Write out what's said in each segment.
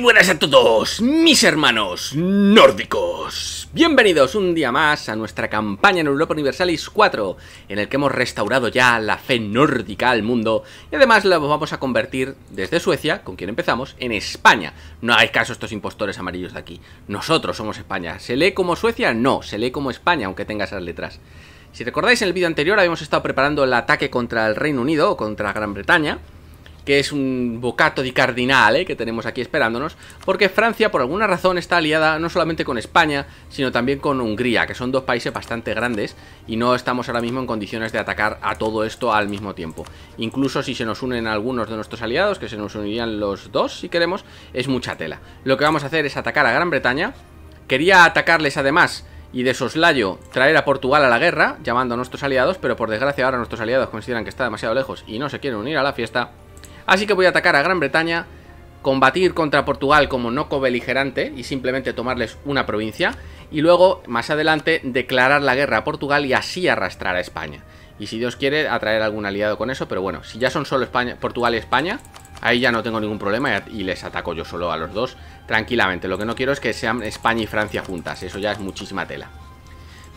buenas a todos, mis hermanos nórdicos. Bienvenidos un día más a nuestra campaña en Europa Universalis 4, en el que hemos restaurado ya la fe nórdica al mundo y además la vamos a convertir desde Suecia, con quien empezamos, en España. No hagáis caso estos impostores amarillos de aquí. Nosotros somos España. ¿Se lee como Suecia? No, se lee como España, aunque tenga esas letras. Si recordáis en el vídeo anterior habíamos estado preparando el ataque contra el Reino Unido o contra Gran Bretaña que es un bocato di cardinale que tenemos aquí esperándonos, porque Francia por alguna razón está aliada no solamente con España, sino también con Hungría, que son dos países bastante grandes y no estamos ahora mismo en condiciones de atacar a todo esto al mismo tiempo. Incluso si se nos unen algunos de nuestros aliados, que se nos unirían los dos si queremos, es mucha tela. Lo que vamos a hacer es atacar a Gran Bretaña, quería atacarles además y de soslayo traer a Portugal a la guerra, llamando a nuestros aliados, pero por desgracia ahora nuestros aliados consideran que está demasiado lejos y no se quieren unir a la fiesta. Así que voy a atacar a Gran Bretaña, combatir contra Portugal como no cobeligerante y simplemente tomarles una provincia. Y luego, más adelante, declarar la guerra a Portugal y así arrastrar a España. Y si Dios quiere, atraer algún aliado con eso. Pero bueno, si ya son solo España, Portugal y España, ahí ya no tengo ningún problema y les ataco yo solo a los dos tranquilamente. Lo que no quiero es que sean España y Francia juntas. Eso ya es muchísima tela.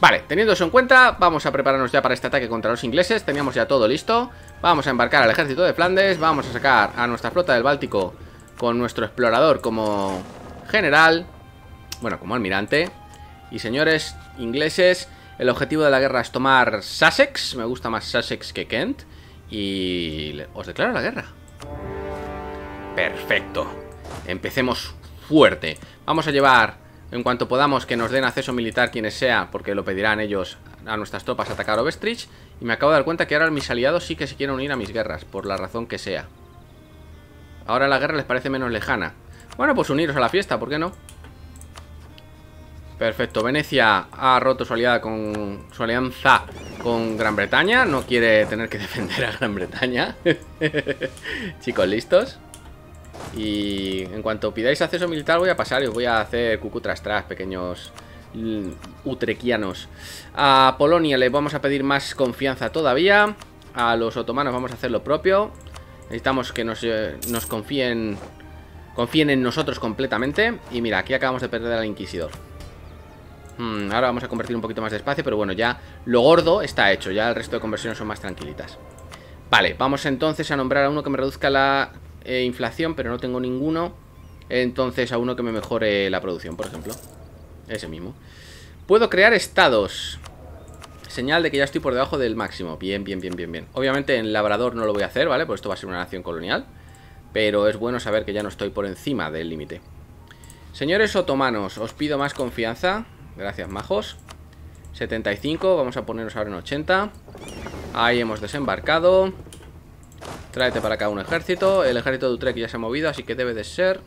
Vale, teniendo eso en cuenta, vamos a prepararnos ya para este ataque contra los ingleses. Teníamos ya todo listo. Vamos a embarcar al ejército de Flandes. Vamos a sacar a nuestra flota del Báltico Con nuestro explorador como general. Bueno, como almirante. Y señores ingleses El objetivo de la guerra es tomar Sussex. Me gusta más Sussex que Kent. Y os declaro la guerra. Perfecto. Empecemos fuerte. Vamos a llevar en cuanto podamos que nos den acceso militar quienes sea, porque lo pedirán ellos a nuestras tropas atacar Overstreech. Y me acabo de dar cuenta que ahora mis aliados sí que se quieren unir a mis guerras, por la razón que sea. Ahora la guerra les parece menos lejana. Bueno, pues uniros a la fiesta, ¿por qué no? Perfecto, Venecia ha roto su alianza con su alianza con Gran Bretaña, no quiere tener que defender a Gran Bretaña. Chicos, ¿listos? Y en cuanto pidáis acceso militar voy a pasar y os voy a hacer cucu tras tras, pequeños utrequianos. A Polonia le vamos a pedir más confianza todavía. A los otomanos vamos a hacer lo propio. Necesitamos que nos, eh, confíen, confíen en nosotros completamente. Y mira, aquí acabamos de perder al Inquisidor. Hmm, ahora vamos a convertir un poquito más de espacio, pero bueno, ya lo gordo está hecho. Ya el resto de conversiones son más tranquilitas. Vale, vamos entonces a nombrar a uno que me reduzca la eh, inflación, pero no tengo ninguno. Entonces a uno que me mejore la producción, por ejemplo. Ese mismo. Puedo crear estados. Señal de que ya estoy por debajo del máximo. Bien, bien, bien, bien, bien. Obviamente en Labrador no lo voy a hacer, ¿vale? Pues esto va a ser una nación colonial. Pero es bueno saber que ya no estoy por encima del límite. Señores otomanos, os pido más confianza. Gracias, majos. 75, vamos a ponernos ahora en 80. Ahí hemos desembarcado. Tráete para acá un ejército. El ejército de Utrecht ya se ha movido Así que debe de ser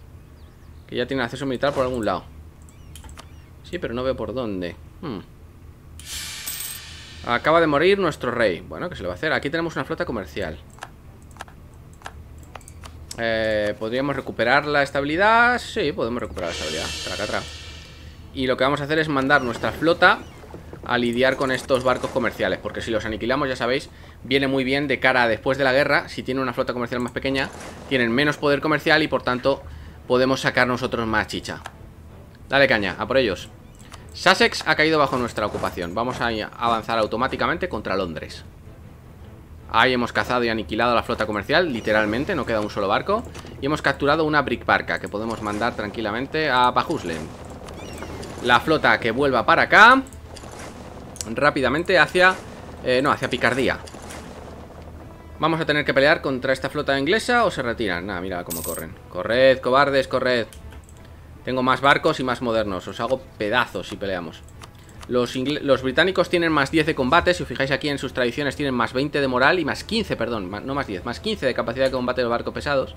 Que ya tiene acceso militar por algún lado. Sí, pero no veo por dónde. Hmm. Acaba de morir nuestro rey. Bueno, ¿qué se le va a hacer? Aquí tenemos una flota comercial. Eh, ¿Podríamos recuperar la estabilidad? Sí, podemos recuperar la estabilidad. Traca, Y lo que vamos a hacer es mandar nuestra flota a lidiar con estos barcos comerciales Porque si los aniquilamos, ya sabéis, viene muy bien de cara a después de la guerra Si tienen una flota comercial más pequeña Tienen menos poder comercial y por tanto podemos sacar nosotros más chicha. Dale caña, a por ellos. Sussex ha caído bajo nuestra ocupación. Vamos a avanzar automáticamente contra Londres. Ahí hemos cazado y aniquilado la flota comercial Literalmente, no queda un solo barco Y hemos capturado una brick barca Que podemos mandar tranquilamente a Bajuslen. La flota que vuelva para acá rápidamente hacia... Eh, no, hacia Picardía Vamos a tener que pelear contra esta flota inglesa o se retiran. Nada, mira cómo corren. Corred, cobardes, corred. Tengo más barcos y más modernos. Os hago pedazos si peleamos. Los, los, británicos tienen más 10 de combate. Si os fijáis aquí en sus tradiciones, tienen más 20 de moral y más 15, perdón, no más 10, más 15 de capacidad de combate de los barcos pesados.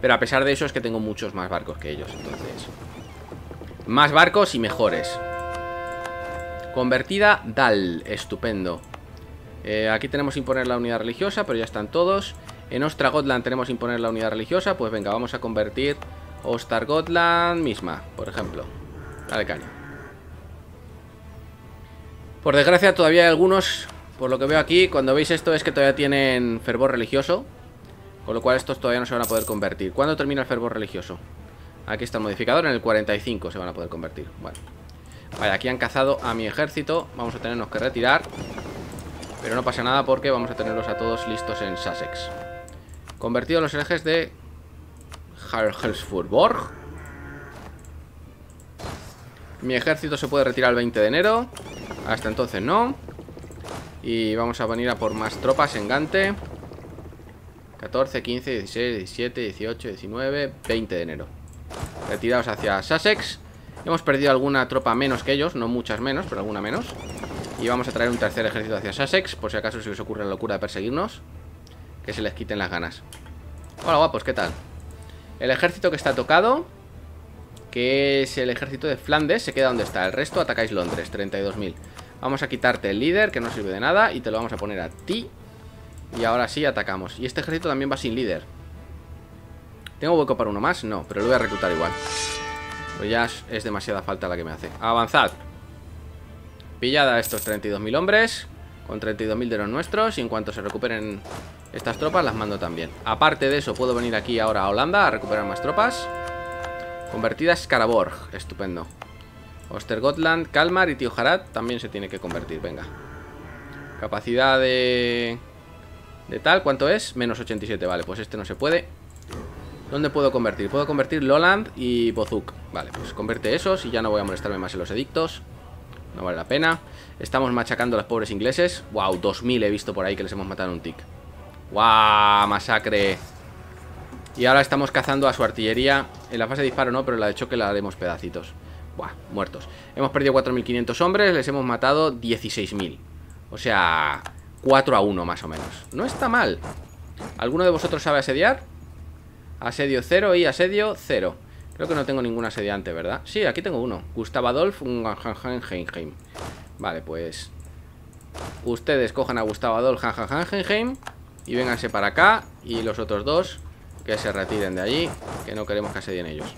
Pero a pesar de eso, es que tengo muchos más barcos que ellos. Entonces, más barcos y mejores. Convertida Dal, estupendo. Eh, Aquí tenemos imponer la unidad religiosa Pero ya están todos. En Ostragotland tenemos imponer la unidad religiosa Pues venga, vamos a convertir Ostragotland misma, por ejemplo Dale caña Por desgracia todavía hay algunos Por lo que veo aquí, cuando veis esto Es que todavía tienen fervor religioso Con lo cual estos todavía no se van a poder convertir. ¿Cuándo termina el fervor religioso? Aquí está el modificador, en el 45 se van a poder convertir. Bueno, vaya, aquí han cazado a mi ejército. Vamos a tenernos que retirar. Pero no pasa nada porque vamos a tenerlos a todos listos en Sussex. Convertido los ejes de Borg Mi ejército se puede retirar el 20 de enero. Hasta entonces no. Y vamos a venir a por más tropas en Gante. 14, 15, 16, 17, 18, 19, 20 de enero. Retirados hacia Sussex Hemos perdido alguna tropa menos que ellos No muchas menos, pero alguna menos. Y vamos a traer un tercer ejército hacia Sussex Por si acaso se les ocurre la locura de perseguirnos. Que se les quiten las ganas. Hola guapos, ¿qué tal? El ejército que está tocado Que es el ejército de Flandes Se queda donde está, el resto atacáis Londres 32.000 Vamos a quitarte el líder, que no sirve de nada Y te lo vamos a poner a ti. Y ahora sí atacamos. Y este ejército también va sin líder. ¿Tengo hueco para uno más? No, pero lo voy a reclutar igual Pues ya es demasiada falta la que me hace. Avanzad. Pillada a estos 32.000 hombres Con 32.000 de los nuestros Y en cuanto se recuperen estas tropas las mando también. Aparte de eso puedo venir aquí ahora a Holanda A recuperar más tropas. Convertida Skaraborg, estupendo. Ostergotland, Kalmar y Tío Harad También se tiene que convertir, venga. Capacidad de... De tal, ¿cuánto es? Menos 87, vale, pues este no se puede ¿Dónde puedo convertir? Puedo convertir Loland y Bozuk Vale, pues convierte esos y ya no voy a molestarme más en los edictos. No vale la pena. Estamos machacando a los pobres ingleses. Wow, 2000 he visto por ahí que les hemos matado un tic. Wow, masacre. Y ahora estamos cazando a su artillería. En la fase de disparo no, pero la de choque la haremos pedacitos. Buah, muertos. Hemos perdido 4.500 hombres, les hemos matado 16.000 O sea, 4 a 1 más o menos. No está mal. ¿Alguno de vosotros sabe asediar? Asedio 0 y asedio 0 Creo que no tengo ningún asediante, ¿verdad? Sí, aquí tengo uno. Gustav Adolf Vale, pues Ustedes cojan a Gustav Adolf Y vénganse para acá Y los otros dos Que se retiren de allí Que no queremos que asedien ellos.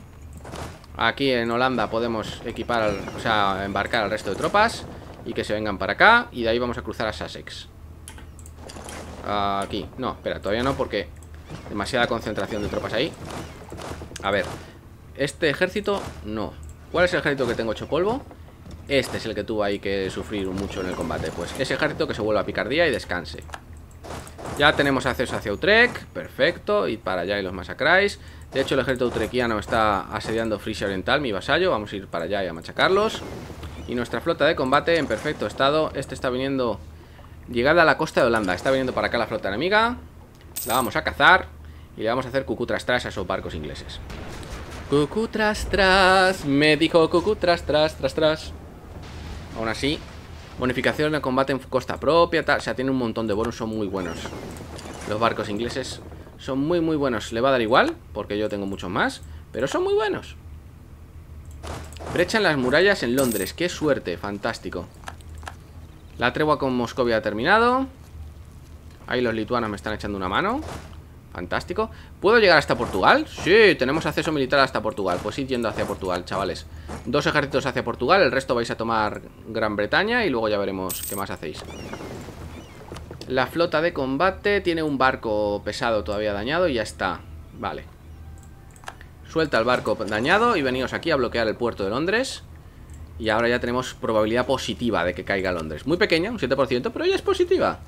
Aquí en Holanda podemos equipar O sea, embarcar al resto de tropas Y que se vengan para acá Y de ahí vamos a cruzar a Sussex. Aquí, no, espera, todavía no porque Demasiada concentración de tropas ahí. A ver Este ejército, no. ¿Cuál es el ejército que tengo hecho polvo? Este es el que tuvo ahí que sufrir mucho en el combate. Pues ese ejército que se vuelva a picardía y descanse. Ya tenemos acceso hacia Utrecht Perfecto, y para allá y los masacráis. De hecho el ejército utrequiano está asediando Frisia Oriental, mi vasallo. Vamos a ir para allá y a machacarlos. Y nuestra flota de combate en perfecto estado. Este está viniendo Llegada a la costa de Holanda. Está viniendo para acá la flota enemiga la vamos a cazar y le vamos a hacer cucú tras a esos barcos ingleses. Cucú tras me dijo cucú tras tras tras tras. Aún así, bonificación de combate en costa propia, tal, o sea, tiene un montón de bonos, son muy buenos. Los barcos ingleses son muy muy buenos. Le va a dar igual, porque yo tengo muchos más, pero son muy buenos. Brecha en las murallas en Londres, qué suerte, fantástico. La tregua con Moscovia ha terminado. Ahí los lituanos me están echando una mano. Fantástico. ¿Puedo llegar hasta Portugal? Sí, tenemos acceso militar hasta Portugal. Pues ir yendo hacia Portugal, chavales. Dos ejércitos hacia Portugal El resto vais a tomar Gran Bretaña Y luego ya veremos qué más hacéis. La flota de combate Tiene un barco pesado todavía dañado Y ya está. Vale. Suelta el barco dañado Y veníos aquí a bloquear el puerto de Londres. Y ahora ya tenemos probabilidad positiva De que caiga Londres. Muy pequeña, un 7% Pero ya es positiva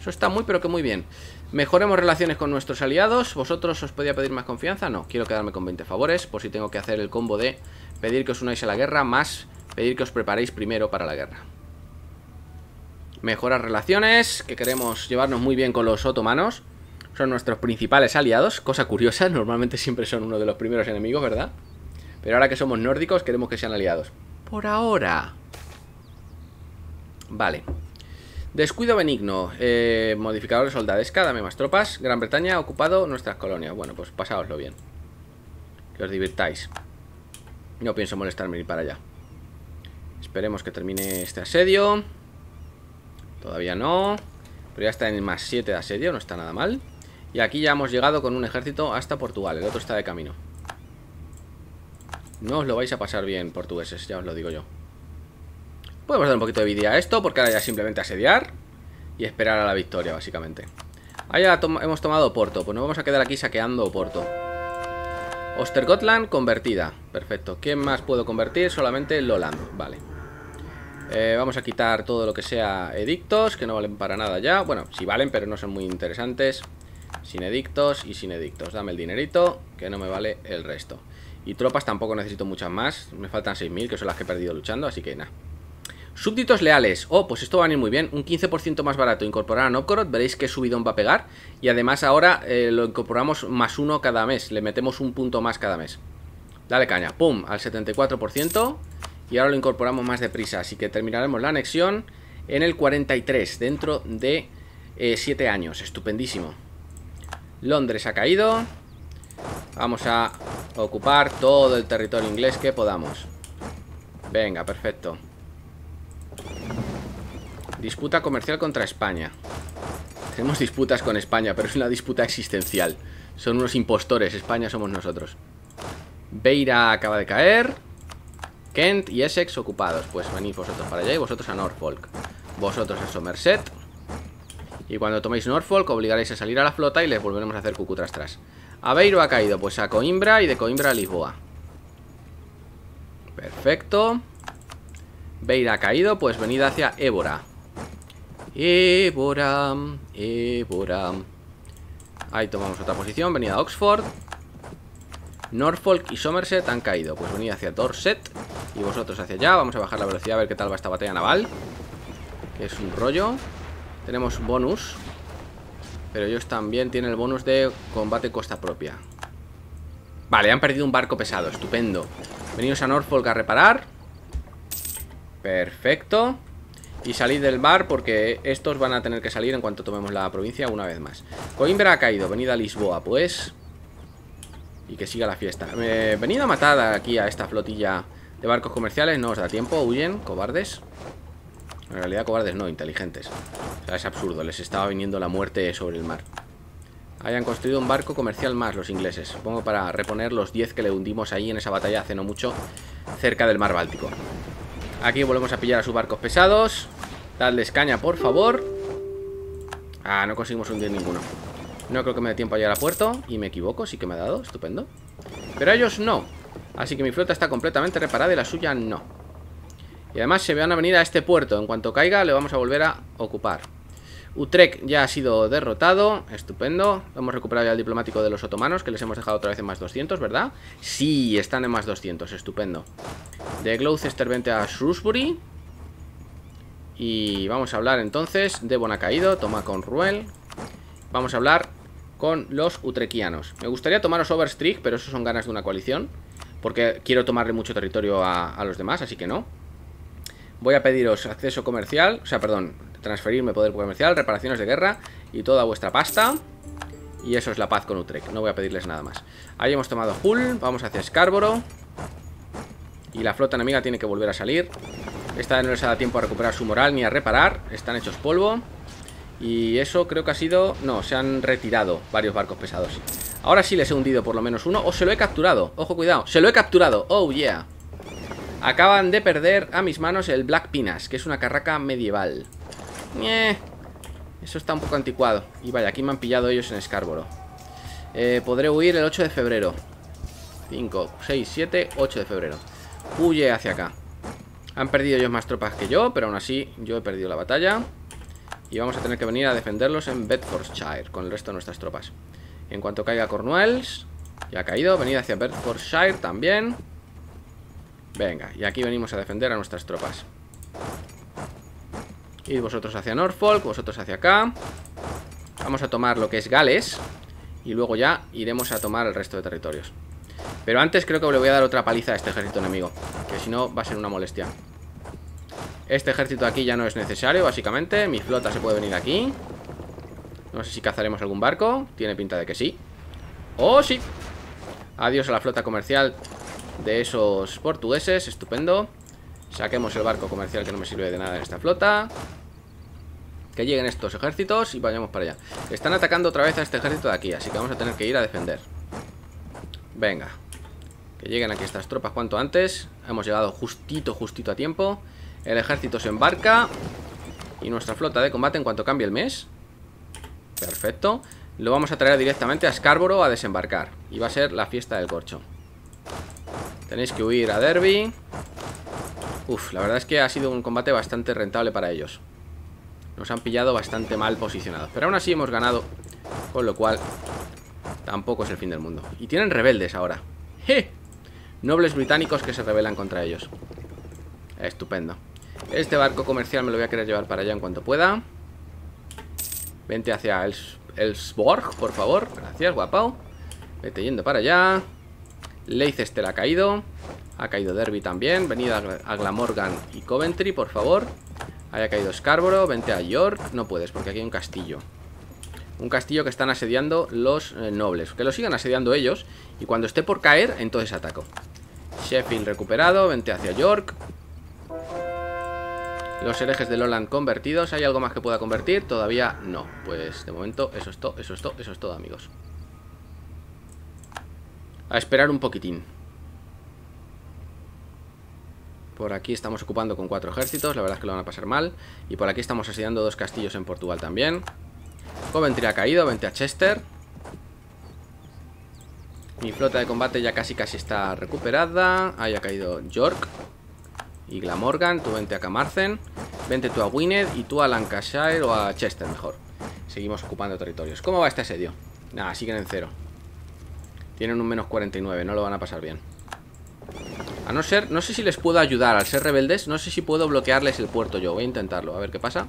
eso está muy pero que muy bien. Mejoremos relaciones con nuestros aliados. ¿Vosotros os podía pedir más confianza? No, quiero quedarme con 20 favores Por si tengo que hacer el combo de Pedir que os unáis a la guerra Más pedir que os preparéis primero para la guerra. Mejorar relaciones Que queremos llevarnos muy bien con los otomanos. Son nuestros principales aliados Cosa curiosa, normalmente siempre son uno de los primeros enemigos, ¿verdad? Pero ahora que somos nórdicos queremos que sean aliados. Por ahora. Vale Descuido benigno. Eh, modificador de soldadesca, dame más tropas. Gran Bretaña ha ocupado nuestras colonias. Bueno, pues pasaoslo bien. Que os divirtáis. No pienso molestarme ir para allá. Esperemos que termine este asedio. Todavía no. Pero ya está en más 7 de asedio, no está nada mal. Y aquí ya hemos llegado con un ejército hasta Portugal. El otro está de camino. No os lo vais a pasar bien, portugueses, ya os lo digo yo. Podemos dar un poquito de vida a esto Porque ahora ya simplemente asediar Y esperar a la victoria, básicamente Ahí ya hemos tomado Porto Pues nos vamos a quedar aquí saqueando Porto Ostergotland convertida. Perfecto. ¿Quién más puedo convertir? Solamente Loland. Vale. Eh, vamos a quitar todo lo que sea edictos, que no valen para nada ya. Bueno, sí valen, pero no son muy interesantes. Sin edictos y sin edictos. Dame el dinerito, que no me vale el resto. Y tropas tampoco necesito muchas más. Me faltan 6.000, que son las que he perdido luchando, así que nada. Súbditos leales. Oh, pues esto va a ir muy bien. Un 15% más barato incorporar a Novgorod. Veréis que subidón va a pegar. Y además ahora eh, lo incorporamos más uno cada mes. Le metemos un punto más cada mes. Dale caña. Pum, al 74%. Y ahora lo incorporamos más deprisa. Así que terminaremos la anexión en el 43. Dentro de 7 eh, años. Estupendísimo. Londres ha caído. Vamos a ocupar todo el territorio inglés que podamos. Venga, perfecto. Disputa comercial contra España. Tenemos disputas con España, pero es una disputa existencial. Son unos impostores, España somos nosotros. Beira acaba de caer. Kent y Essex ocupados. Pues venid vosotros para allá y vosotros a Norfolk. Vosotros a Somerset. Y cuando toméis Norfolk obligaréis a salir a la flota y les volveremos a hacer cucu tras tras. Aveiro ha caído, pues a Coimbra y de Coimbra a Lisboa. Perfecto. Beira ha caído, pues venid hacia Évora. Évora, Évora. Ahí tomamos otra posición, venid a Oxford. Norfolk y Somerset han caído. Pues venid hacia Dorset y vosotros hacia allá. Vamos a bajar la velocidad a ver qué tal va esta batalla naval. Que es un rollo. Tenemos bonus. Pero ellos también tienen el bonus de combate costa propia. Vale, han perdido un barco pesado. Estupendo. Venimos a Norfolk a reparar. Perfecto. Y salid del bar porque estos van a tener que salir en cuanto tomemos la provincia una vez más. Coimbra ha caído. Venid a Lisboa, pues. Y que siga la fiesta. Eh, venid a matar aquí a esta flotilla de barcos comerciales. No os da tiempo. Huyen, cobardes. En realidad cobardes no, inteligentes. O sea, es absurdo. Les estaba viniendo la muerte sobre el mar. Hayan construido un barco comercial más los ingleses. Supongo para reponer los 10 que le hundimos ahí en esa batalla hace no mucho cerca del mar Báltico. Aquí volvemos a pillar a sus barcos pesados. Dadles caña, por favor. Ah, no conseguimos hundir ninguno. No creo que me dé tiempo a llegar a puerto. Y me equivoco, sí que me ha dado, estupendo. Pero ellos no. Así que mi flota está completamente reparada y la suya no. Y además se van a venir a este puerto. En cuanto caiga, le vamos a volver a ocupar. Utrecht ya ha sido derrotado Estupendo. Hemos recuperado ya el diplomático de los otomanos Que les hemos dejado otra vez en más 200, ¿verdad? Sí, están en más 200, estupendo. De Gloucester vente a Shrewsbury. Y vamos a hablar entonces de Bonacaído Toma con Ruel. Vamos a hablar con los utrequianos. Me gustaría tomaros Overstreak Pero eso son ganas de una coalición Porque quiero tomarle mucho territorio a, a los demás Así que no. Voy a pediros acceso comercial O sea, perdón, transferirme poder comercial, reparaciones de guerra y toda vuestra pasta. Y eso es la paz con Utrecht, no voy a pedirles nada más. Ahí hemos tomado Hull, vamos hacia Scarborough. Y la flota enemiga tiene que volver a salir. Esta no les ha dado tiempo a recuperar su moral ni a reparar, están hechos polvo. Y eso creo que ha sido... No, se han retirado varios barcos pesados. Ahora sí les he hundido por lo menos uno. O se lo he capturado. Ojo, cuidado. Se lo he capturado. Oh, yeah. Acaban de perder a mis manos el Black Pinas, que es una carraca medieval. Eh, eso está un poco anticuado. Y vaya, aquí me han pillado ellos en Scarborough. Eh, podré huir el 8 de febrero. 5, 6, 7, 8 de febrero. Huye hacia acá. Han perdido ellos más tropas que yo, pero aún así yo he perdido la batalla. Y vamos a tener que venir a defenderlos en Bedfordshire con el resto de nuestras tropas. En cuanto caiga Cornwalls, ya ha caído, venid hacia Bedfordshire también. Venga, y aquí venimos a defender a nuestras tropas. Y vosotros hacia Norfolk, vosotros hacia acá. Vamos a tomar lo que es Gales Y luego ya iremos a tomar el resto de territorios. Pero antes creo que le voy a dar otra paliza a este ejército enemigo Que si no va a ser una molestia. Este ejército aquí ya no es necesario, básicamente. Mi flota se puede venir aquí. No sé si cazaremos algún barco. Tiene pinta de que sí. ¡Oh, sí! Adiós a la flota comercial de esos portugueses. Estupendo. Saquemos el barco comercial que no me sirve de nada en esta flota que lleguen estos ejércitos y vayamos para allá Están atacando otra vez a este ejército de aquí Así que vamos a tener que ir a defender Venga Que lleguen aquí estas tropas cuanto antes Hemos llegado justito, justito a tiempo El ejército se embarca Y nuestra flota de combate en cuanto cambie el mes Perfecto Lo vamos a traer directamente a Scarborough a desembarcar. Y va a ser la fiesta del corcho. Tenéis que huir a Derby. Uf, la verdad es que ha sido un combate bastante rentable para ellos. Nos han pillado bastante mal posicionados. Pero aún así hemos ganado. Con lo cual, tampoco es el fin del mundo. Y tienen rebeldes ahora. ¡Je! Nobles británicos que se rebelan contra ellos. Estupendo. Este barco comercial me lo voy a querer llevar para allá en cuanto pueda. Vente hacia el Elsborg, por favor. Gracias, guapao. Vete yendo para allá. Leicester ha caído. Ha caído Derby también. Venid a, Glamorgan y Coventry, por favor. Haya caído Scarborough. Vente a York. No puedes, porque aquí hay un castillo. Un castillo que están asediando los eh, nobles. Que lo sigan asediando ellos. Y cuando esté por caer, entonces ataco. Sheffield recuperado. Vente hacia York. Los herejes de Lowland convertidos. ¿Hay algo más que pueda convertir? Todavía no. Pues de momento eso es todo, eso es todo, eso es todo, amigos. A esperar un poquitín. Por aquí estamos ocupando con cuatro ejércitos. La verdad es que lo van a pasar mal. Y por aquí estamos asediando dos castillos en Portugal también. Coventry ha caído. Vente a Chester. Mi flota de combate ya casi casi está recuperada. Ahí ha caído York y Glamorgan, tú vente a Camarcen, vente tú a Winnet y tú a Lancashire o a Chester mejor. Seguimos ocupando territorios. ¿Cómo va este asedio? Nada, siguen en cero. Tienen un menos 49, no lo van a pasar bien. A no ser, no sé si les puedo ayudar al ser rebeldes, no sé si puedo bloquearles el puerto yo. Voy a intentarlo, a ver qué pasa.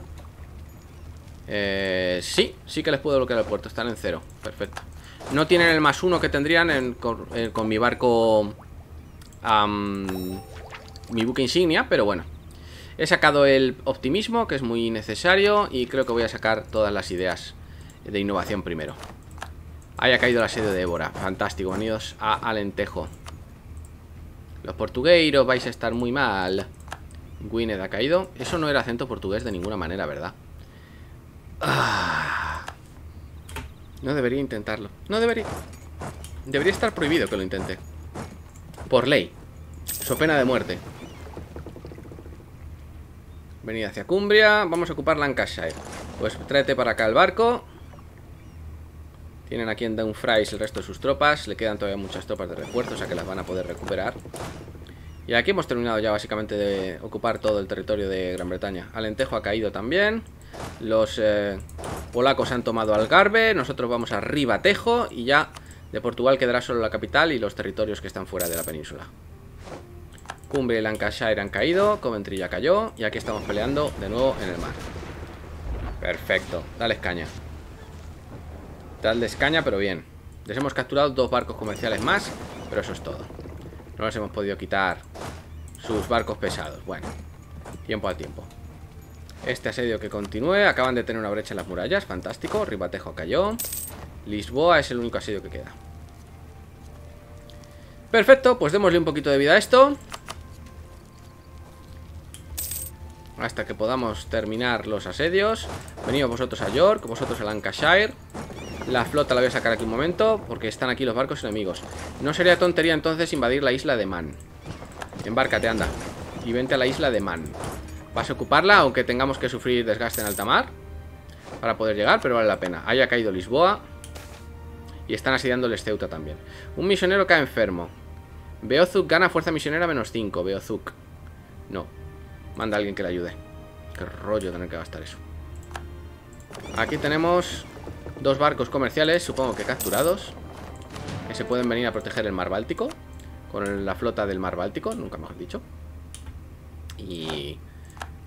Eh, sí, sí que les puedo bloquear el puerto, están en cero. Perfecto. No tienen el más uno que tendrían con, eh, mi barco mi buque insignia, pero bueno. He sacado el optimismo, que es muy necesario, y creo que voy a sacar todas las ideas de innovación primero. Haya caído la sede de Évora. Fantástico, venidos a Alentejo. Los portugueiros vais a estar muy mal. Gwynedd ha caído. Eso no era acento portugués de ninguna manera, ¿verdad? Ah. No debería intentarlo. No debería. Debería estar prohibido que lo intente. Por ley. So pena de muerte. Venid hacia Cumbria. Vamos a ocupar Lancashire. Pues tráete para acá el barco. Tienen aquí en Downfries el resto de sus tropas. Le quedan todavía muchas tropas de refuerzo, o sea que las van a poder recuperar. Y aquí hemos terminado ya básicamente de ocupar todo el territorio de Gran Bretaña. Alentejo ha caído también. Los eh, polacos han tomado Algarve. Nosotros vamos a Ribatejo. Y ya de Portugal quedará solo la capital y los territorios que están fuera de la península. Cumbria y Lancashire han caído, Coventry ya cayó y aquí estamos peleando de nuevo en el mar. Perfecto, dale escaña. Dale escaña, pero bien. Les hemos capturado dos barcos comerciales más, pero eso es todo. No les hemos podido quitar sus barcos pesados. Bueno, tiempo al tiempo. Este asedio que continúe. Acaban de tener una brecha en las murallas. Fantástico. Ribatejo cayó. Lisboa es el único asedio que queda. Perfecto, pues démosle un poquito de vida a esto. Hasta que podamos terminar los asedios. Venimos vosotros a York, vosotros a Lancashire. La flota la voy a sacar aquí un momento Porque están aquí los barcos enemigos. No sería tontería entonces invadir la isla de Man. Embárcate, anda Y vente a la isla de Man. Vas a ocuparla, aunque tengamos que sufrir desgaste en alta mar Para poder llegar, pero vale la pena. Ahí ha caído Lisboa Y están asediando el Ceuta también. Un misionero cae enfermo. Beozuk gana fuerza misionera menos 5 Beozuk No, Manda a alguien que le ayude. Qué rollo tener que gastar eso. Aquí tenemos dos barcos comerciales, supongo que capturados. Que se pueden venir a proteger el mar Báltico. Con la flota del mar Báltico, nunca mejor dicho. Y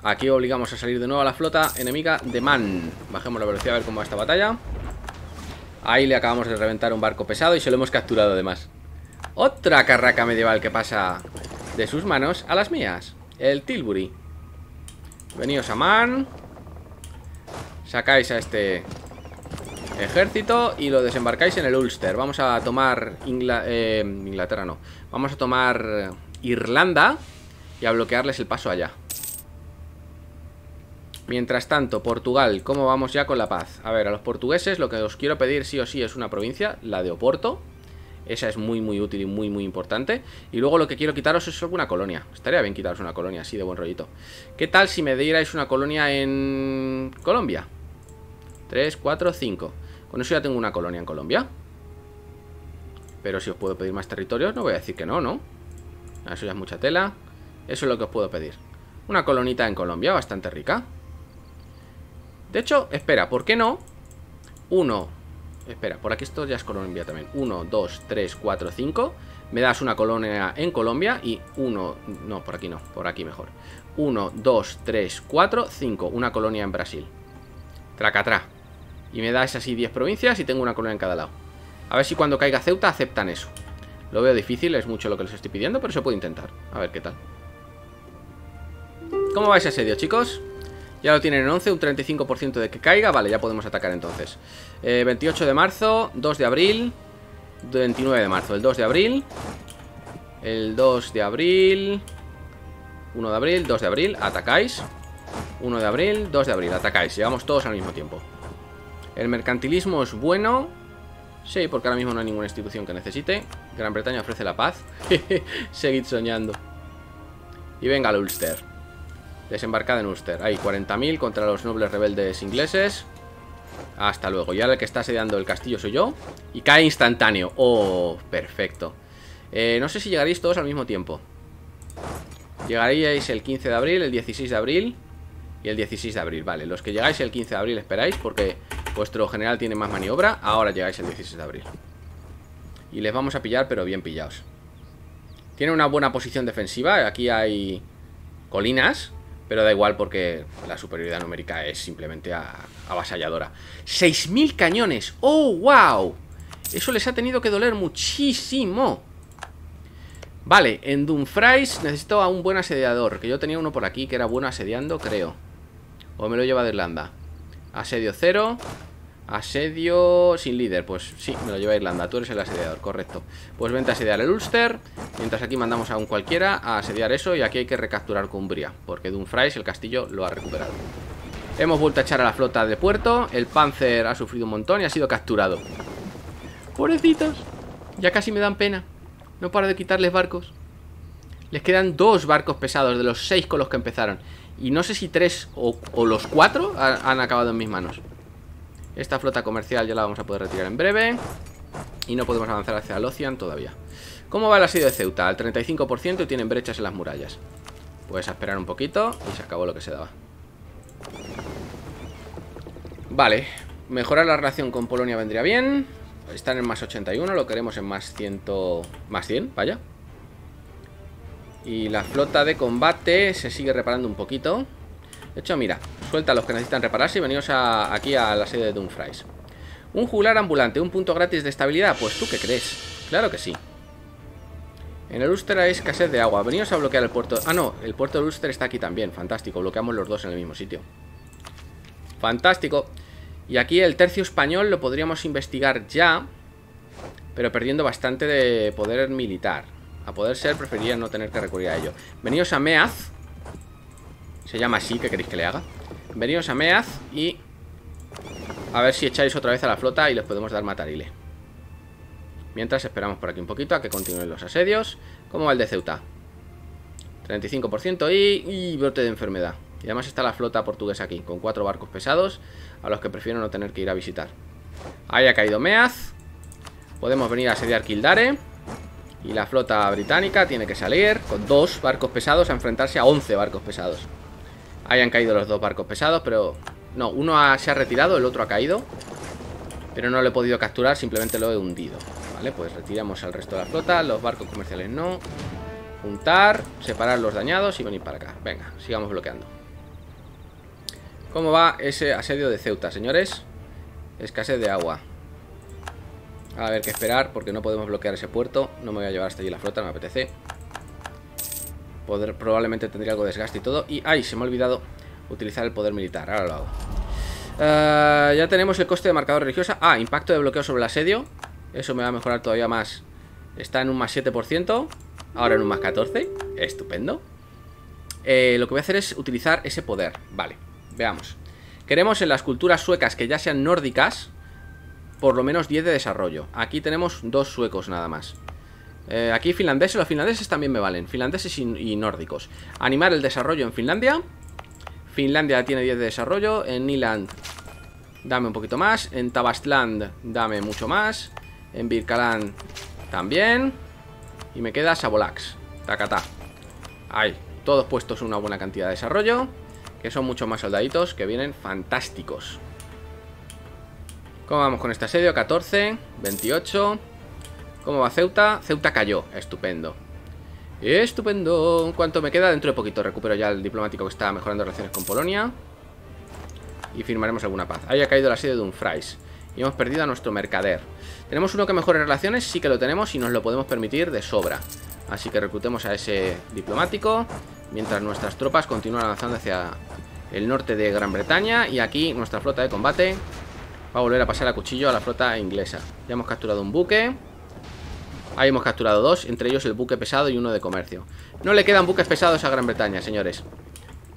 aquí obligamos a salir de nuevo a la flota enemiga de Man. Bajemos la velocidad a ver cómo va esta batalla. Ahí le acabamos de reventar un barco pesado y se lo hemos capturado además. Otra carraca medieval que pasa de sus manos a las mías. El Tilbury. Veníos a Man. Sacáis a este ejército y lo desembarcáis en el Ulster. Vamos a tomar eh, Inglaterra no. Vamos a tomar Irlanda Y a bloquearles el paso allá. Mientras tanto, Portugal, ¿cómo vamos ya con la paz? A ver, a los portugueses lo que os quiero pedir sí o sí es una provincia, la de Oporto esa es muy, muy útil y muy, muy importante. Y luego lo que quiero quitaros es alguna colonia. Estaría bien quitaros una colonia así de buen rollito. ¿Qué tal si me dierais una colonia en Colombia? 3, 4, 5. Con eso ya tengo una colonia en Colombia. Pero si os puedo pedir más territorios, no voy a decir que no, ¿no? Eso ya es mucha tela. Eso es lo que os puedo pedir. Una colonita en Colombia, bastante rica. De hecho, espera, ¿por qué no? Uno. Espera, por aquí esto ya es Colombia también. Uno, dos, tres, cuatro, cinco. Me das una colonia en Colombia y uno... No, por aquí no, por aquí mejor. Uno, dos, tres, cuatro, cinco. Una colonia en Brasil. Tracatrá. Y me das así 10 provincias y tengo una colonia en cada lado. A ver si cuando caiga Ceuta aceptan eso. Lo veo difícil, es mucho lo que les estoy pidiendo, pero se puede intentar. A ver qué tal. ¿Cómo va ese asedio, chicos? Ya lo tienen en 11, un 35% de que caiga. Vale, ya podemos atacar entonces. 28 eh, de marzo, 2 de abril, 29 de marzo. El 2 de abril. El 2 de abril. 1 de abril, 2 de abril. Atacáis. 1 de abril, 2 de abril. Atacáis. Llegamos todos al mismo tiempo. El mercantilismo es bueno. Sí, porque ahora mismo no hay ninguna institución que necesite. Gran Bretaña ofrece la paz. Seguid soñando. Y venga el Ulster. Desembarcada en Ulster. Hay 40.000 contra los nobles rebeldes ingleses. Hasta luego. Y ahora el que está asediando el castillo soy yo. Y cae instantáneo. Oh, perfecto. Eh, no sé si llegaréis todos al mismo tiempo. Llegaríais el 15 de abril, el 16 de abril y el 16 de abril. Vale, los que llegáis el 15 de abril esperáis porque vuestro general tiene más maniobra. Ahora llegáis el 16 de abril. Y les vamos a pillar, pero bien pillados. Tiene una buena posición defensiva. Aquí hay colinas. Pero da igual porque la superioridad numérica es simplemente avasalladora. ¡6.000 cañones! ¡Oh, wow! Eso les ha tenido que doler muchísimo. Vale, en Dumfries necesito a un buen asediador. Que yo tenía uno por aquí que era bueno asediando, creo. O me lo lleva de Irlanda. Asedio cero. Asedio sin líder, pues sí, me lo lleva Irlanda. Tú eres el asediador, correcto. Pues vente a asediar el Ulster. Mientras aquí mandamos a un cualquiera a asediar eso Y aquí hay que recapturar Cumbria Porque Dumfries, el castillo, lo ha recuperado. Hemos vuelto a echar a la flota de puerto. El Panzer ha sufrido un montón y ha sido capturado. Pobrecitos Ya casi me dan pena. No paro de quitarles barcos. Les quedan dos barcos pesados De los seis con los que empezaron. Y no sé si tres o, los cuatro han acabado en mis manos esta flota comercial ya la vamos a poder retirar en breve Y no podemos avanzar hacia el Ocean todavía. ¿Cómo va el asedio de Ceuta? Al 35% y tienen brechas en las murallas. Puedes esperar un poquito y se acabó lo que se daba. Vale Mejorar la relación con Polonia vendría bien. Están en más 81, lo queremos en más 100 Más 100, vaya. Y la flota de combate se sigue reparando un poquito de hecho, mira, suelta a los que necesitan repararse y venimos aquí a la sede de Dumfries. Un juglar ambulante, un punto gratis de estabilidad. Pues tú qué crees. Claro que sí. En el Ulster hay escasez de agua. Venimos a bloquear el puerto. Ah, no, el puerto de Ulster está aquí también. Fantástico. Bloqueamos los dos en el mismo sitio. Fantástico. Y aquí el tercio español lo podríamos investigar ya. Pero perdiendo bastante de poder militar. A poder ser, preferiría no tener que recurrir a ello. Venidos a Meaz. Se llama así, ¿qué queréis que le haga? Venidos a Meaz y... A ver si echáis otra vez a la flota y les podemos dar matarile. Mientras esperamos por aquí un poquito a que continúen los asedios ¿Cómo va el de Ceuta? 35% y... y brote de enfermedad. Y además está la flota portuguesa aquí Con cuatro barcos pesados A los que prefiero no tener que ir a visitar. Ahí ha caído Meaz. Podemos venir a asediar Kildare. Y la flota británica tiene que salir Con dos barcos pesados a enfrentarse a 11 barcos pesados Hayan caído los dos barcos pesados, pero... No, uno se ha retirado, el otro ha caído Pero no lo he podido capturar, simplemente lo he hundido Vale, pues retiramos al resto de la flota Los barcos comerciales no Juntar, separar los dañados y venir para acá. Venga, sigamos bloqueando. ¿Cómo va ese asedio de Ceuta, señores? Escasez de agua. A ver qué esperar porque no podemos bloquear ese puerto No me voy a llevar hasta allí la flota, me apetece Poder, probablemente tendría algo de desgaste y todo. Y, ay, se me ha olvidado utilizar el poder militar. Ahora lo hago. Eh, ya tenemos el coste de marcador religiosa. Ah, impacto de bloqueo sobre el asedio. Eso me va a mejorar todavía más. Está en un más 7%. Ahora en un más 14. Estupendo. Eh, lo que voy a hacer es utilizar ese poder. Vale, veamos. Queremos en las culturas suecas que ya sean nórdicas, por lo menos 10 de desarrollo. Aquí tenemos dos suecos nada más. Eh, aquí finlandeses, los finlandeses también me valen Finlandeses y, nórdicos Animar el desarrollo en Finlandia Finlandia tiene 10 de desarrollo En Niland Dame un poquito más. En Tabastland, dame mucho más. En Birkaland, también. Y me queda Sabolax. Tacatá. Ahí. Todos puestos una buena cantidad de desarrollo. Que son muchos más soldaditos que vienen fantásticos. ¿Cómo vamos con este asedio? 14, 28. ¿Cómo va Ceuta? Ceuta cayó. Estupendo. Estupendo. ¿Cuánto me queda? Dentro de poquito recupero ya el diplomático que está mejorando relaciones con Polonia. Y firmaremos alguna paz. Ahí ha caído el asedio de un Frais. Y hemos perdido a nuestro mercader. ¿Tenemos uno que mejore relaciones? Sí que lo tenemos y nos lo podemos permitir de sobra. Así que reclutemos a ese diplomático. Mientras nuestras tropas continúan avanzando hacia el norte de Gran Bretaña. Y aquí nuestra flota de combate va a volver a pasar a cuchillo a la flota inglesa. Ya hemos capturado un buque. Ahí hemos capturado dos, entre ellos el buque pesado y uno de comercio. No le quedan buques pesados a Gran Bretaña, señores.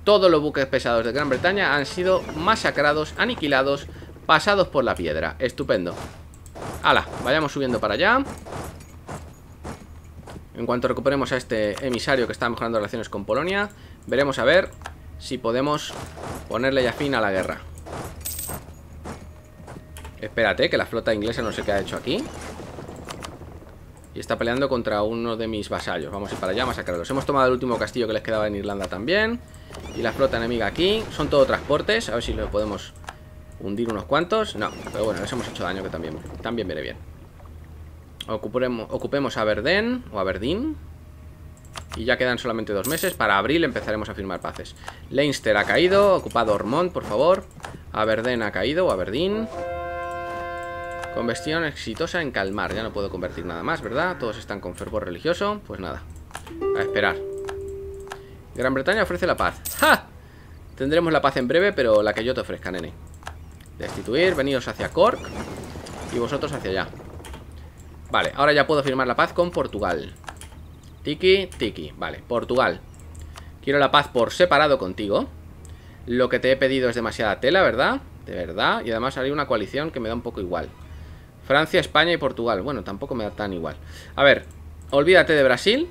Todos los buques pesados de Gran Bretaña han sido masacrados, aniquilados, pasados por la piedra. Estupendo. Hala, vayamos subiendo para allá. En cuanto recuperemos a este emisario que está mejorando relaciones con Polonia, veremos a ver si podemos ponerle ya fin a la guerra. Espérate, que la flota inglesa no sé qué ha hecho aquí. Y está peleando contra uno de mis vasallos Vamos a ir para allá, masacrarlos Hemos tomado el último castillo que les quedaba en Irlanda también Y la flota enemiga aquí Son todo transportes, a ver si lo podemos hundir unos cuantos No, pero bueno, les hemos hecho daño que también, también viene bien Ocupemos, ocupemos Aberdeen o Aberdeen y ya quedan solamente dos meses. Para abril empezaremos a firmar paces. Leinster ha caído. Ocupado Ormond, por favor. Aberdeen ha caído. O Aberdeen. Conversión exitosa en calmar. Ya no puedo convertir nada más, ¿verdad? Todos están con fervor religioso. Pues nada. A esperar. Gran Bretaña ofrece la paz. ¡Ja! Tendremos la paz en breve, pero la que yo te ofrezca, nene. Destituir, venidos hacia Cork. Y vosotros hacia allá. Vale, ahora ya puedo firmar la paz con Portugal. Tiki, tiki. Vale, Portugal. Quiero la paz por separado contigo. Lo que te he pedido es demasiada tela, ¿verdad? De verdad. Y además hay una coalición que me da un poco igual. Francia, España y Portugal. Bueno, tampoco me da tan igual. A ver, olvídate de Brasil.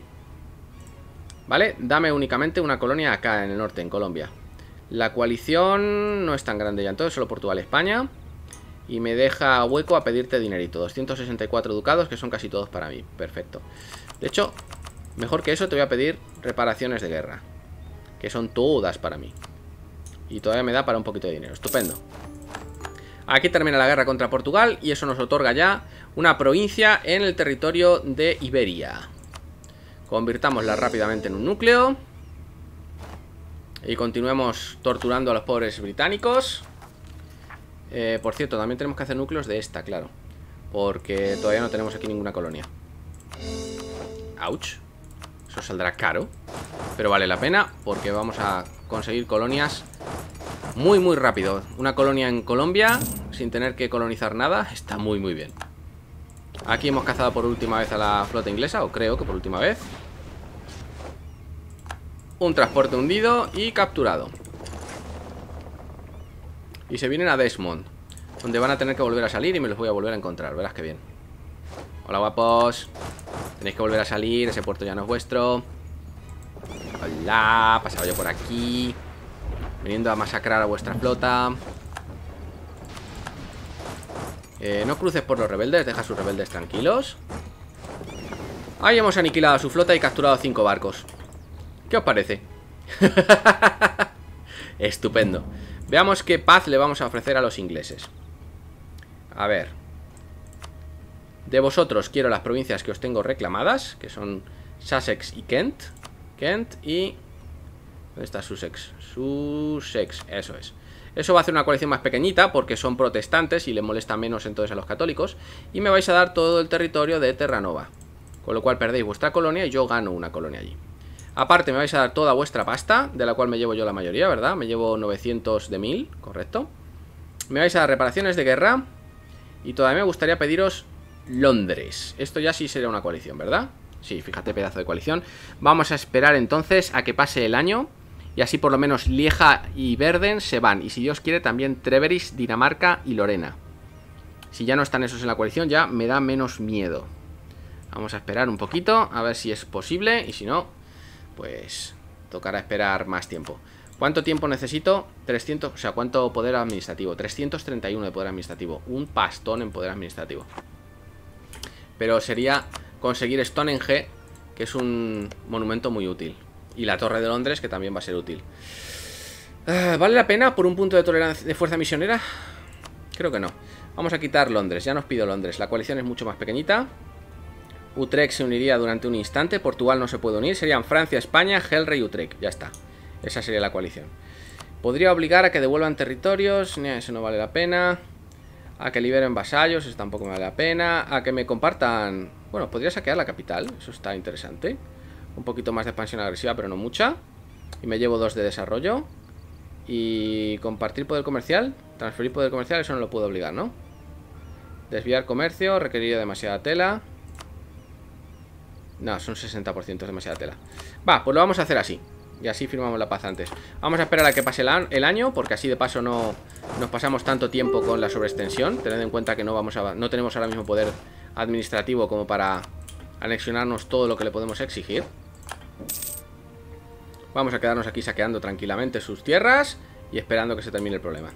¿Vale? Dame únicamente una colonia acá en el norte, en Colombia. La coalición no es tan grande ya, entonces solo Portugal, España. Y me deja hueco a pedirte dinerito. 264 ducados, que son casi todos para mí. Perfecto. De hecho, mejor que eso te voy a pedir reparaciones de guerra. Que son todas para mí. Y todavía me da para un poquito de dinero. Estupendo. Aquí termina la guerra contra Portugal y eso nos otorga ya una provincia en el territorio de Iberia. Convirtámosla rápidamente en un núcleo. Y continuemos torturando a los pobres británicos. Eh, por cierto, también tenemos que hacer núcleos de esta, claro. Porque todavía no tenemos aquí ninguna colonia. Ouch. Eso saldrá caro. Pero vale la pena porque vamos a conseguir colonias muy, muy rápido. Una colonia en Colombia, sin tener que colonizar nada, está muy, muy bien. Aquí hemos cazado por última vez a la flota inglesa, o creo que por última vez. Un transporte hundido y capturado. Y se vienen a Desmond, donde van a tener que volver a salir y me los voy a volver a encontrar. Verás que bien. Hola, guapos. Tenéis que volver a salir, ese puerto ya no es vuestro. Hola, pasaba yo por aquí. Viniendo a masacrar a vuestra flota. Eh, No cruces por los rebeldes Deja a sus rebeldes tranquilos. Ahí hemos aniquilado a su flota y capturado cinco barcos. ¿Qué os parece? Estupendo. Veamos qué paz le vamos a ofrecer a los ingleses. A ver. De vosotros quiero las provincias que os tengo reclamadas Que son Sussex y Kent Kent y ¿Dónde está Sussex? Sussex, eso es. Eso va a hacer una coalición más pequeñita porque son protestantes y le molesta menos entonces a los católicos. Y me vais a dar todo el territorio de Terranova. Con lo cual perdéis vuestra colonia y yo gano una colonia allí. Aparte me vais a dar toda vuestra pasta, de la cual me llevo yo la mayoría, ¿verdad? Me llevo 900 de 1000, correcto. Me vais a dar reparaciones de guerra. Y todavía me gustaría pediros Londres. Esto ya sí sería una coalición, ¿verdad? Sí, fíjate, pedazo de coalición. Vamos a esperar entonces a que pase el año y así por lo menos Lieja y Verden se van. Y si Dios quiere también Treveris, Dinamarca y Lorena. Si ya no están esos en la coalición ya me da menos miedo. Vamos a esperar un poquito a ver si es posible. Y si no, pues tocará esperar más tiempo. ¿Cuánto tiempo necesito? 300, o sea, ¿cuánto poder administrativo? 331 de poder administrativo. Un pastón en poder administrativo. Pero sería conseguir Stonehenge, que es un monumento muy útil. Y la Torre de Londres, que también va a ser útil. Ah, ¿Vale la pena por un punto de tolerancia de fuerza misionera? Creo que no. Vamos a quitar Londres, ya nos pido Londres. La coalición es mucho más pequeñita. Utrecht se uniría durante un instante. Portugal no se puede unir. Serían Francia, España, Helre y Utrecht. Ya está. Esa sería la coalición. Podría obligar a que devuelvan territorios. Eso no vale la pena. A que liberen vasallos. Eso tampoco me vale la pena. A que me compartan... Bueno, podría saquear la capital. Eso está interesante. Un poquito más de expansión agresiva, pero no mucha. Y me llevo dos de desarrollo. Y compartir poder comercial. Transferir poder comercial, eso no lo puedo obligar, ¿no? Desviar comercio, requeriría demasiada tela. No, son 60%, es demasiada tela. Va, pues lo vamos a hacer así. Y así firmamos la paz antes. Vamos a esperar a que pase el año Porque así de paso no nos pasamos tanto tiempo con la sobreextensión. Tened en cuenta que no, vamos a, no tenemos ahora mismo poder administrativo Como para anexionarnos todo lo que le podemos exigir. Vamos a quedarnos aquí saqueando tranquilamente sus tierras Y esperando que se termine el problema.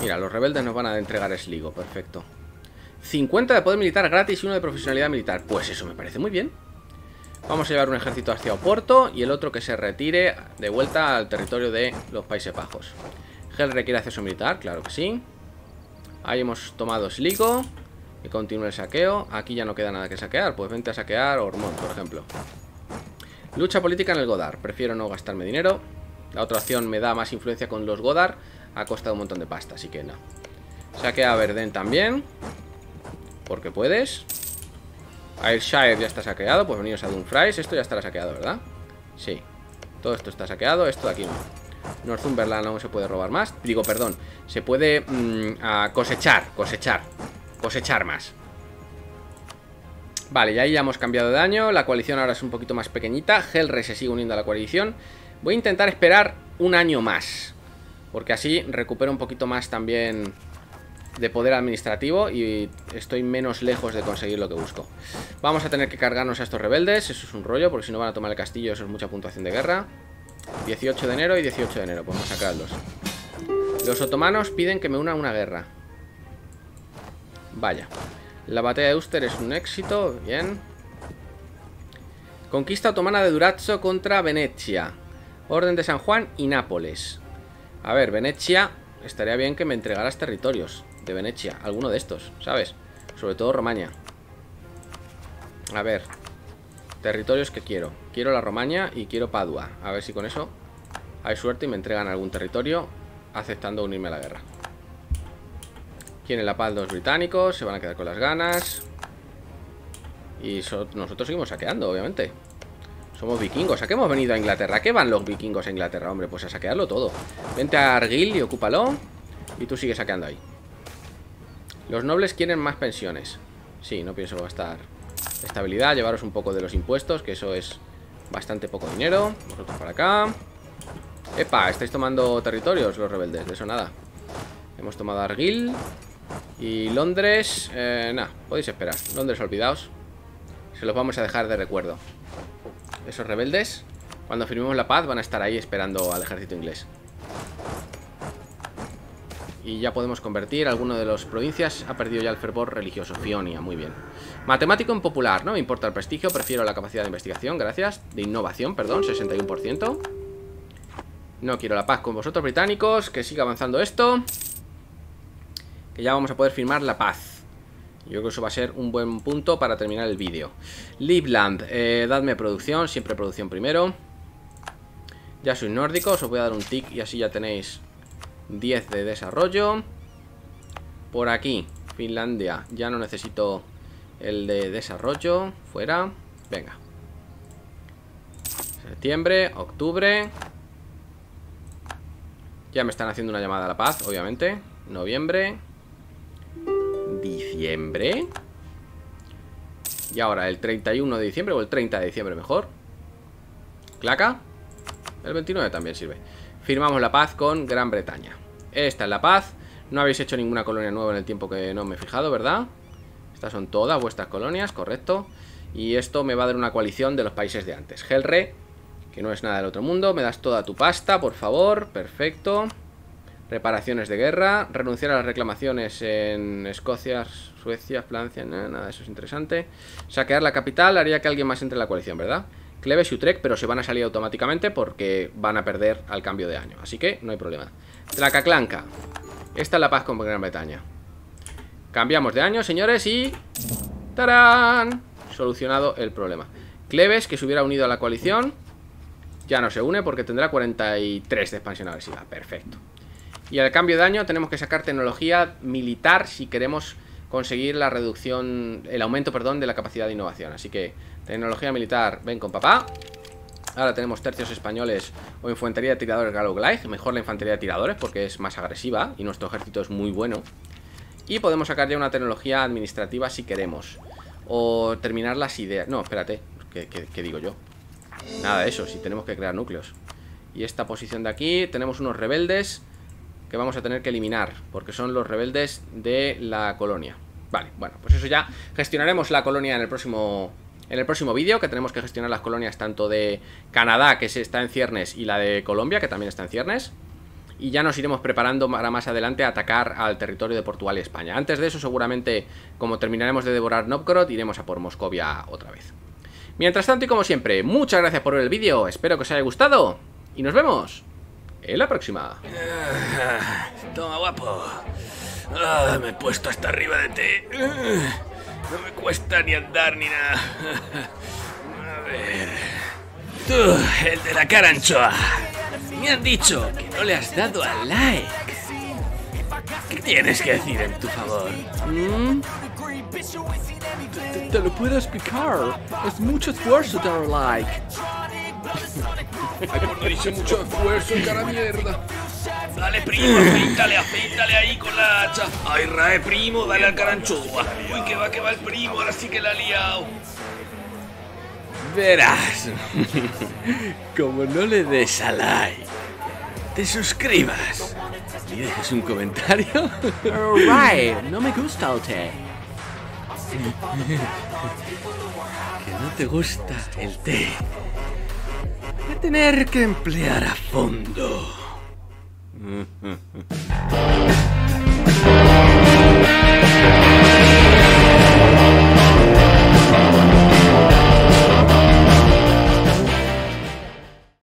Mira, los rebeldes nos van a entregar Sligo, perfecto. 50 de poder militar gratis y uno de profesionalidad militar. Pues eso me parece muy bien Vamos a llevar un ejército hacia Oporto y el otro que se retire de vuelta al territorio de los Países Bajos. Gel requiere acceso militar, claro que sí. Ahí hemos tomado Sligo. Y continúa el saqueo. Aquí ya no queda nada que saquear. Pues vente a saquear Ormond, por ejemplo. Lucha política en el Godar. Prefiero no gastarme dinero. La otra opción me da más influencia con los Godar. A costa de un montón de pasta, así que no. Saquea a Verden también. Porque puedes. Ayrshire ya está saqueado, pues venidos a Dumfries. Esto ya estará saqueado, ¿verdad? Sí. Todo esto está saqueado, esto de aquí no. Northumberland no se puede robar más. Digo, perdón. Se puede mm, cosechar, cosechar. Cosechar más. Vale, y ahí ya hemos cambiado de daño. La coalición ahora es un poquito más pequeñita. Hellre se sigue uniendo a la coalición. Voy a intentar esperar un año más. Porque así recupero un poquito más también de poder administrativo y estoy menos lejos de conseguir lo que busco. Vamos a tener que cargarnos a estos rebeldes, eso es un rollo, porque si no van a tomar el castillo, eso es mucha puntuación de guerra. 18 de enero y 18 de enero, podemos sacarlos. Los otomanos piden que me una una guerra. Vaya. La batalla de Uster es un éxito, bien. Conquista otomana de Durazzo contra Venecia. Orden de San Juan y Nápoles. A ver, Venecia, estaría bien que me entregaras territorios de Venecia, alguno de estos, ¿sabes? Sobre todo Romaña. A ver, territorios que quiero. Quiero la Romaña y quiero Padua. A ver si con eso hay suerte y me entregan algún territorio aceptando unirme a la guerra. Quieren la paz los británicos, se van a quedar con las ganas. Y nosotros seguimos saqueando, obviamente. Somos vikingos. ¿A qué hemos venido a Inglaterra? ¿A qué van los vikingos a Inglaterra? Hombre, pues a saquearlo todo. Vente a Argil y ocúpalo. Y tú sigues saqueando ahí. Los nobles quieren más pensiones. Sí, no pienso gastar estabilidad, llevaros un poco de los impuestos, que eso es bastante poco dinero. Vosotros para acá. Epa, estáis tomando territorios los rebeldes, de eso nada. Hemos tomado Argil. Y Londres, eh, nada, podéis esperar. Londres, olvidaos. Se los vamos a dejar de recuerdo. Esos rebeldes, cuando firmemos la paz, van a estar ahí esperando al ejército inglés. Y ya podemos convertir. Alguno de las provincias ha perdido ya el fervor religioso. Fionia, muy bien. Matemático en popular, no me importa el prestigio. Prefiero la capacidad de investigación, gracias. De innovación, perdón, 61%. No quiero la paz con vosotros, británicos. Que siga avanzando esto. Que ya vamos a poder firmar la paz. Yo creo que eso va a ser un buen punto para terminar el vídeo. Livland, eh, dadme producción, siempre producción primero. Ya soy nórdico, os voy a dar un tic y así ya tenéis 10 de desarrollo. Por aquí, Finlandia. Ya no necesito el de desarrollo. Fuera, venga. Septiembre, octubre. Ya me están haciendo una llamada a la paz, obviamente. Noviembre. Diciembre. Y ahora el 31 de diciembre O el 30 de diciembre mejor. Claca. El 29 también sirve Firmamos la paz con Gran Bretaña Esta es la paz No habéis hecho ninguna colonia nueva en el tiempo que no me he fijado, ¿verdad? Estas son todas vuestras colonias, correcto Y esto me va a dar una coalición de los países de antes Helre, Que no es nada del otro mundo. Me das toda tu pasta, por favor. Perfecto. Reparaciones de guerra. Renunciar a las reclamaciones en Escocia, Suecia, Francia. nada de eso es interesante. Saquear la capital haría que alguien más entre en la coalición, ¿verdad? Cleves y Utrecht, pero se van a salir automáticamente porque van a perder al cambio de año. Así que no hay problema. Tlacaclanca. Esta es la paz con Gran Bretaña. Cambiamos de año, señores, y... ¡Tarán! Solucionado el problema. Cleves, que se hubiera unido a la coalición, ya no se une porque tendrá 43 de expansión agresiva. Perfecto. Y al cambio de año tenemos que sacar tecnología militar si queremos conseguir la reducción, el aumento, perdón, de la capacidad de innovación. Así que tecnología militar, ven con papá. Ahora tenemos tercios españoles o infantería de tiradores Galo Glide. Mejor la infantería de tiradores porque es más agresiva y nuestro ejército es muy bueno. Y podemos sacar ya una tecnología administrativa si queremos. O terminar las ideas. No, espérate. ¿Qué, digo yo? Nada de eso, si tenemos que crear núcleos. Y esta posición de aquí, tenemos unos rebeldes que vamos a tener que eliminar, porque son los rebeldes de la colonia. Vale, bueno, pues eso ya gestionaremos la colonia en el próximo en el próximo vídeo, que tenemos que gestionar las colonias tanto de Canadá, que está en ciernes, y la de Colombia, que también está en ciernes. Y ya nos iremos preparando para más adelante a atacar al territorio de Portugal y España. Antes de eso, seguramente, como terminaremos de devorar Novgorod, iremos a por Moscovia otra vez. Mientras tanto, y como siempre, muchas gracias por ver el vídeo, espero que os haya gustado, y nos vemos en la próxima. Ah, toma, guapo. Ah, me he puesto hasta arriba de ti. No me cuesta ni andar ni nada. A ver. Tú, el de la cara anchoa. Me han dicho que no le has dado al like. ¿Qué tienes que decir en tu favor? ¿Mm? Te, lo puedo explicar. Es mucho esfuerzo dar like. Ay, por no hice mucho esfuerzo, cara mierda. Dale, primo, afeítale, afeítale ahí con la hacha. Ay, Rae, primo, dale al caranchoa. Uy, que va, que va el primo, ahora sí que la ha liado. Verás, como no le des a like, te suscribas y dejes un comentario. No me gusta el té. que no te gusta el té. De tener que emplear a fondo. Mm-hmm.